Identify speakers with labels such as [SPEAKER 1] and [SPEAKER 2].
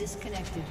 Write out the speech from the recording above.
[SPEAKER 1] disconnected.